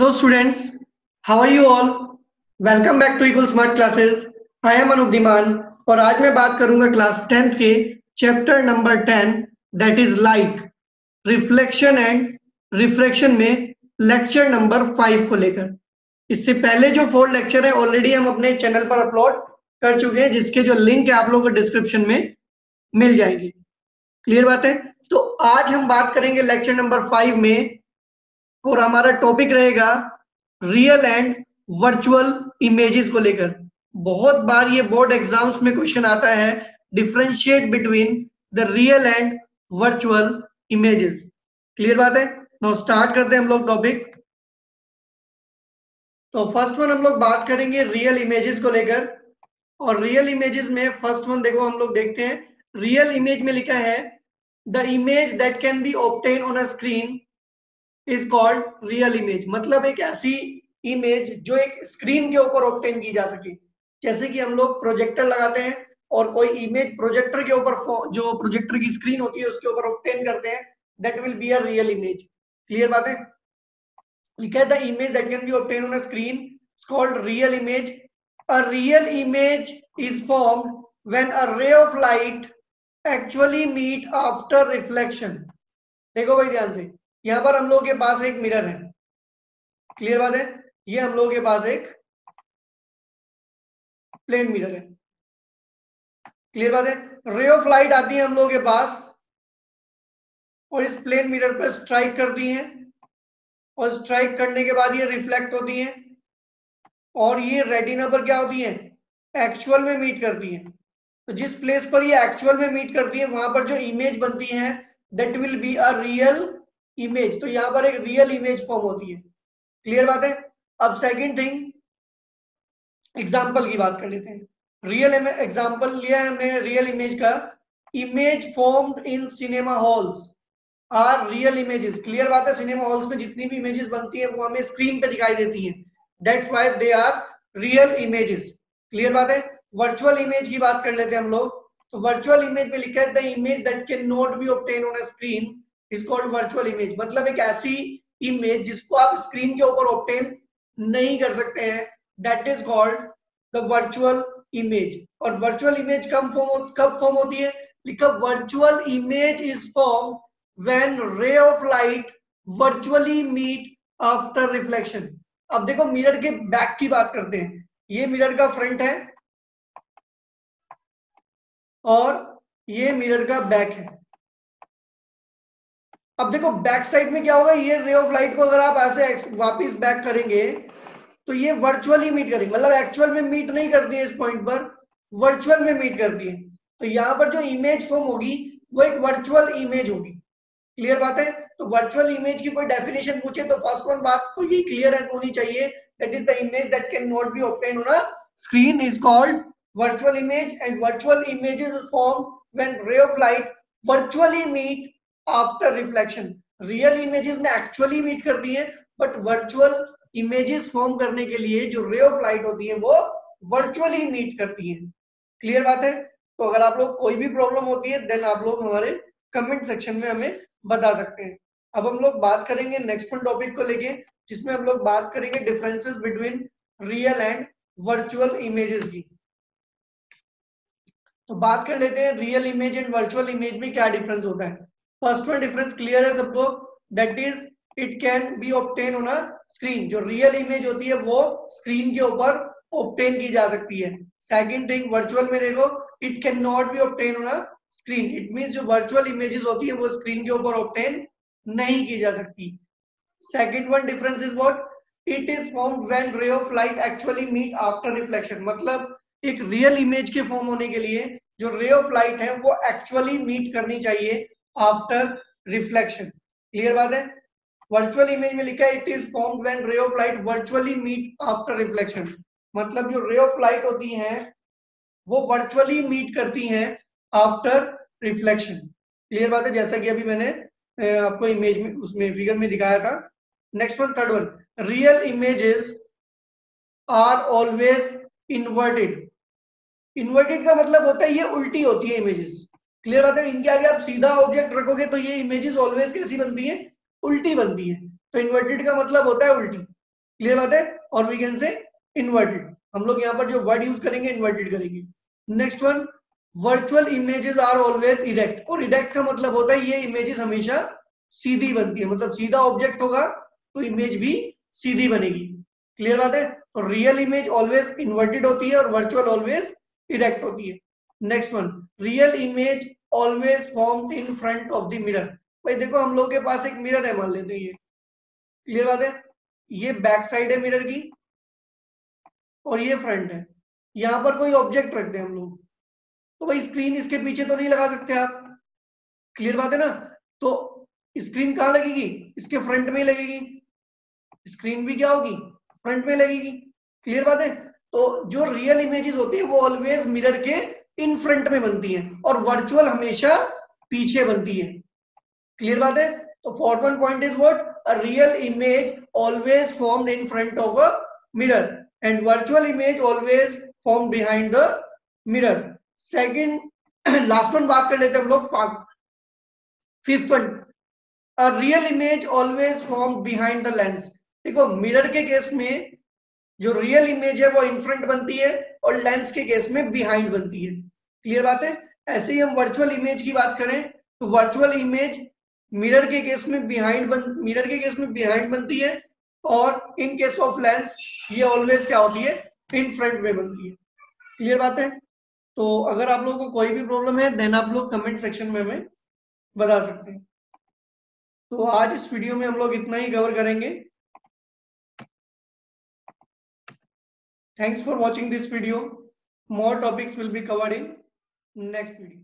Hello students, how are you all? Welcome back to Equal Smart Classes. I am अनुद्धिमान और आज मैं बात करूँगा क्लास टेंथ के chapter number ten that is light reflection and refraction में lecture number five को लेकर इससे पहले जो फोर लेक्चर है ऑलरेडी हम अपने चैनल पर अपलोड कर चुके हैं जिसके जो लिंक है आप लोगों को डिस्क्रिप्शन में मिल जाएँगे क्लियर बात है तो आज हम बात करेंगे लेक्चर नंबर फाइव में और हमारा टॉपिक रहेगा रियल एंड वर्चुअल इमेजेस को लेकर। बहुत बार ये बोर्ड एग्ज़ाम्स में क्वेश्चन आता है differentiate between the real and virtual images clear बात है? नो स्टार्ट करते हैं हम लोग टॉपिक तो फ़र्स्ट वन हम लोग बात करेंगे रियल इमेजेस को लेकर। और रियल इमेजेस में फ़र्स्ट वन देखो हम लोग देखते हैं। रियल इमेज में लिखा है the image that can be obtain on a screen is called real image मतलब एक ऐसी इमेज जो एक स्क्रीन के ऊपर ऑप्टेन की जा सके। जैसे कि हम लोग प्रोजेक्टर लगाते हैं और कोई इमेज प्रोजेक्टर के ऊपर जो प्रोजेक्टर की स्क्रीन होती है उसके ऊपर ऑप्टेन करते हैं that will be a real image clear बात है? लिखा है the image that can be obtain on a screen called real image a real image is formed when a ray of light actually meet after reflection देखो भाई ध्यान से। यहाँ पर हम लोग के पास एक मिरर है। क्लियर बात है? ये हम लोग के पास एक प्लेन मिरर है। क्लियर बात है? रे ऑफ़ लाइट आती है हम लोग के पास और इस प्लेन मिरर पर स्ट्राइक करती है और स्ट्राइक करने के बाद ये रिफ्लेक्ट होती है और ये रेटिना पर क्या होती है? एक्चुअल में मीट करती है। तो जिस प्लेस पर ये एक्चुअल में मीट करती है, वहाँ पर जो इमेज बनती है that will be a real image तो यहाँ पर एक रियल इमेज फॉर्म होती है। क्लियर बात है? अब सेकंड थिंग एग्जांपल की बात कर लेते हैं। रियल एग्जांपल लिया है हमने रियल इमेज का। Image formed in cinema halls are real images clear बात है? सिनेमा हॉल्स में जितनी भी इमेजेस बनती है, वो हमें स्क्रीन पे दिखाई देती हैं। That's why they are real images clear बात है? वर्चुअल इमेज की बात कर लेते हैं हम लोग। तो वर्चुअल इमेज में लिखा है the image that can not be obtain on a screen is called virtual image मतलब एक ऐसी इमेज जिसको आप स्क्रीन के ऊपर ऑप्टेन नहीं कर सकते हैं. That is called the virtual image और वर्चुअल इमेज कब फॉर्म कब फॉर्म होती है? लिखा virtual image is form when ray of light virtually meet after reflection अब देखो मिरर के बैक की बात करते हैं. ये मिरर का फ्रंट है और ये मिरर का बैक है. अब देखो बैक साइड में क्या होगा? ये रे ऑफ़ लाइट को अगर आप ऐसे वापस बैक करेंगे तो ये वर्चुअली मीट करेंगे। मतलब एक्चुअल में मीट नहीं करती है इस पॉइंट पर वर्चुअल में मीट करती है। तो यहाँ पर जो इमेज फॉर्म होगी, वो एक वर्चुअल इमेज होगी। क्लियर बात है? तो वर्चुअल इमेज की कोई डेफिनेशन पूछे तो फ़र्स्ट वन बात तो ये क्लियर होनी चाहिए। That is the image that can not be obtain on a screen is called virtual image and virtual images formed when ray of light virtually meet after reflection real images में actually meet करती है but virtual images form करने के लिए जो रे of light होती है, वो वर्चुअली मीट करती है। क्लियर बात है? तो अगर आप लोग कोई भी प्रॉब्लम होती है देन आप लोग हमारे कमेंट सेक्शन में हमें बता सकते हैं। अब हम लोग बात करेंगे नेक्स्ट वन टॉपिक को लेके, जिसमें हम लोग बात करेंगे differences between real and virtual images की। तो बात कर लेते हैं real image and virtual image में क्या डिफरेंस होता है? फ़र्स्ट वन डिफरेंस क्लियर है सबको? That is it can be obtain on a screen जो रियल इमेज होती है, वो स्क्रीन के ऊपर ऑप्टेन की जा सकती है. सेकंड थिंग वर्चुअल में देखो it can not be obtain on a screen it mean जो वर्चुअल इमेजेस होती है, वो स्क्रीन के ऊपर ऑप्टेन नहीं की जा सकती. Second one difference is what it is form when ray of light actually meet after reflection मतलब एक रियल इमेज के फॉर्म होने के लिए, जो रे ऑफ़ लाइट है, वो एक्चुअली मीट करनी चाहिए आफ्टर रिफ्लेक्शन क्लियर बात है वर्चुअल इमेज में लिखा है it is form when ray of light virtually meet after reflection मतलब जो रे ऑफ़ लाइट होती है, वो वर्चुअली मीट करती हैं आफ्टर रिफ्लेक्शन क्लियर बात है जैसा कि अभी मैंने आपको इमेज में, उसमें फिगर में दिखाया था। Next one third one real images are always inverted inverted का मतलब होता है, ये उल्टी होती है इमेजेस क्लियर बात? है इनके आगे आप सीधा ऑब्जेक्ट रखोगे तो ये इमेजेस ऑलवेज कैसी बनती है? उल्टी बनती है। तो इन्वर्टेड का मतलब होता है उल्टी। क्लियर बात? है और वी कैन से इन्वर्टेड हम लोग यहाँ पर जो वर्ड यूज़ करेंगे इन्वर्टेड करेंगे। Next one virtual images are always erect और इरेक्ट का मतलब होता है ये इमेजेस हमेशा सीधी बनती है। मतलब सीधा ऑब्जेक्ट होगा तो इमेज भी सीधी बनेगी। क्लियर बात? है तो रियल इमेज ऑलवेज इन्वर्टेड होती है और वर्चुअल ऑलवेज इरेक्ट होती है। Next one real image always form in front of the mirror भाई देखो, हम लोग के पास एक मिरर है, मान लेते हैं ये। क्लियर बात है? ये बैक साइड है मिरर की, और ये फ्रंट है। यहाँ पर कोई ऑब्जेक्ट रखते हैं हम लोग। तो भाई स्क्रीन इसके पीछे तो नहीं लगा सकते आप। क्लियर बात है ना? तो स्क्रीन कहाँ लगेगी? इसके फ्रंट में ही लगेगी। स्क्रीन भी क्या होगी? फ्रंट में लगेगी। क्लियर बात है? तो जो रियल इमेजेस होती है, वो ऑलवेज मिरर के इन फ्रंट में बनती है और वर्चुअल हमेशा पीछे बनती है। क्लियर बात है? तो fourth one point is what a real image always formed in front of a mirror and virtual image always form behind the mirror second last one बात कर लेते हैं हम लोग fifth one a real image always form behind the lens देखो mirror के case में जो रियल इमेज है वो इन फ्रंट बनती है और लेंस के केस में बिहाइंड बनती है। क्लियर बात? है ऐसे ही हम वर्चुअल इमेज की बात करें तो वर्चुअल इमेज मिरर के केस में बिहाइंड बन मिरर के केस में बिहाइंड बनती है और इन केस ऑफ़ लेंस ये ऑलवेज क्या होती है? इन फ्रंट में बनती है। क्लियर बात? है तो अगर आप लोगों को कोई भी प्रॉब्लम है देन आप लोग कमेंट सेक्शन में हमें बता सकते हैं। तो आज इस वीडियो में हम लोग इतना ही कवर करेंगे। Thanks for watching this video. More topics will be covered in next video.